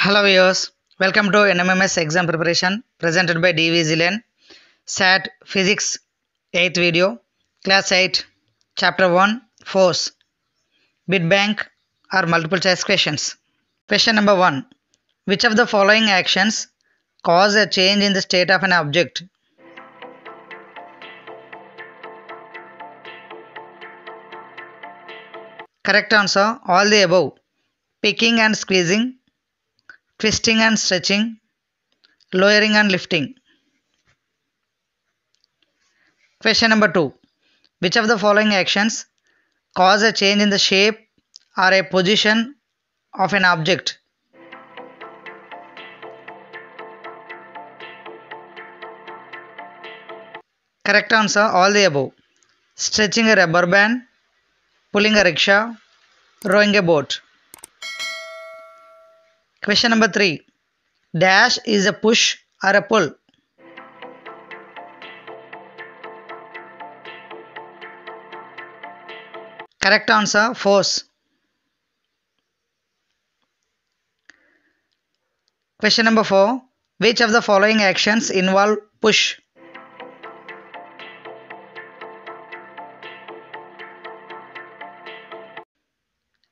Hello viewers, welcome to NMMS exam preparation presented by DV Easy Learn SAT Physics 8th video, Class 8, Chapter 1, Force, Bit Bank or multiple choice questions. Question number 1. Which of the following actions cause a change in the state of an object? Correct answer all the above. Picking and squeezing, twisting and stretching, lowering and lifting. Question number 2. Which of the following actions cause a change in the shape or a position of an object? Correct answer all the above. Stretching a rubber band, pulling a rickshaw, rowing a boat. Question number 3. Dash is a push or a pull. Correct answer force. Question number 4. Which of the following actions involve push?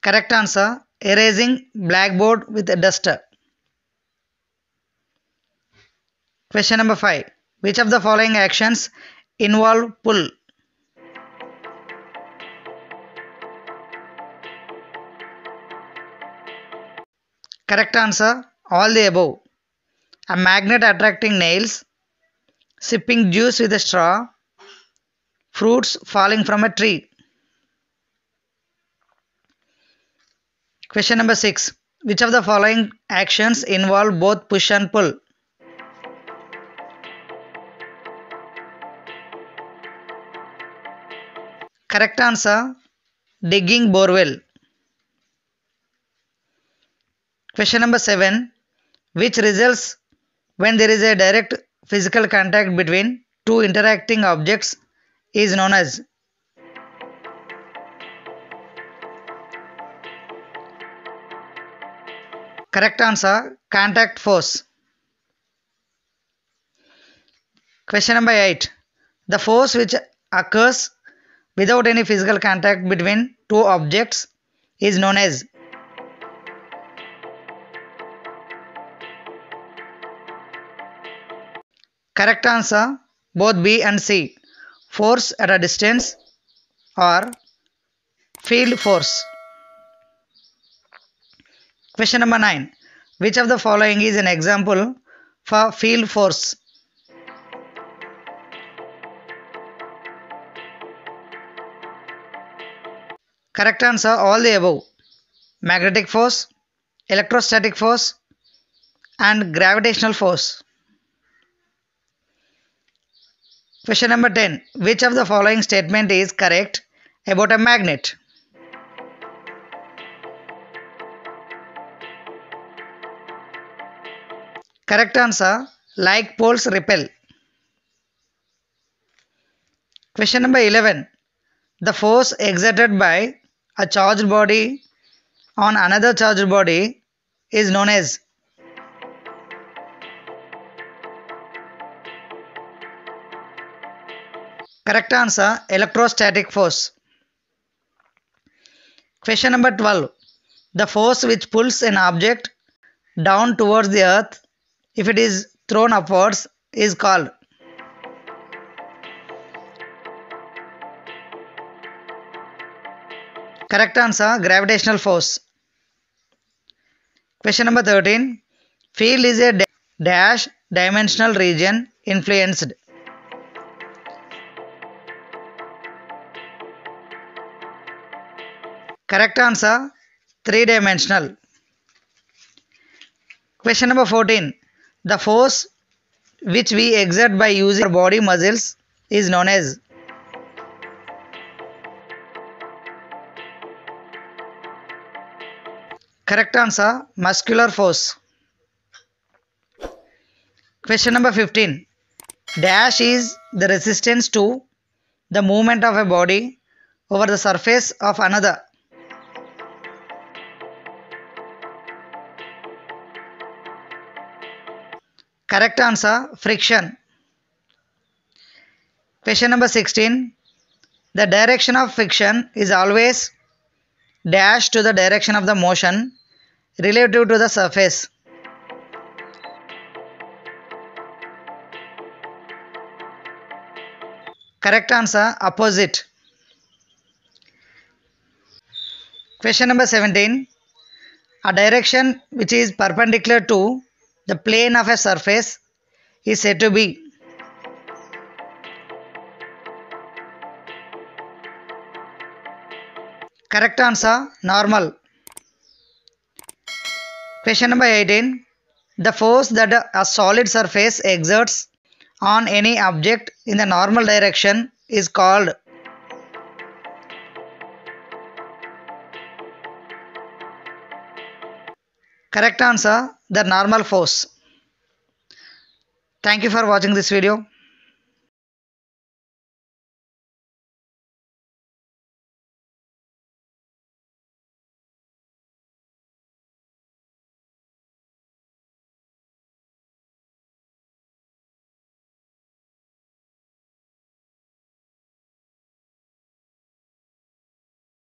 Correct answer erasing blackboard with a duster. Question number 5. Which of the following actions involve pull? Correct answer all the above. A magnet attracting nails, sipping juice with a straw, fruits falling from a tree. Question number 6. Which of the following actions involve both push and pull? Correct answer digging borewell. Question number 7. Which results when there is a direct physical contact between two interacting objects is known as Correct answer contact force. Question number 8. The force which occurs without any physical contact between two objects is known as Correct answer both B and C. Force at a distance or field force. Question number 9. Which of the following is an example for field force? Correct answer all the above. Magnetic force, electrostatic force and gravitational force. Question number 10. Which of the following statement is correct about a magnet? Correct answer like poles repel. Question number 11. The force exerted by a charged body on another charged body is known as Correct answer electrostatic force. Question number 12. The force which pulls an object down towards the earth if it is thrown upwards is called Correct answer gravitational force. Question number 13. Field is a dash dimensional region influenced. Correct answer three dimensional. Question number 14. The force which we exert by using our body muscles is known as Correct answer muscular force. Question number 15. Dash is the resistance to the movement of a body over the surface of another. Correct answer friction. Question number 16. The direction of friction is always dash to the direction of the motion relative to the surface. Correct answer opposite. Question number 17. A direction which is perpendicular to the plane of a surface is said to be Correct answer normal. Question number 18. The force that a solid surface exerts on any object in the normal direction is called Correct answer the normal force. Thank you for watching this video.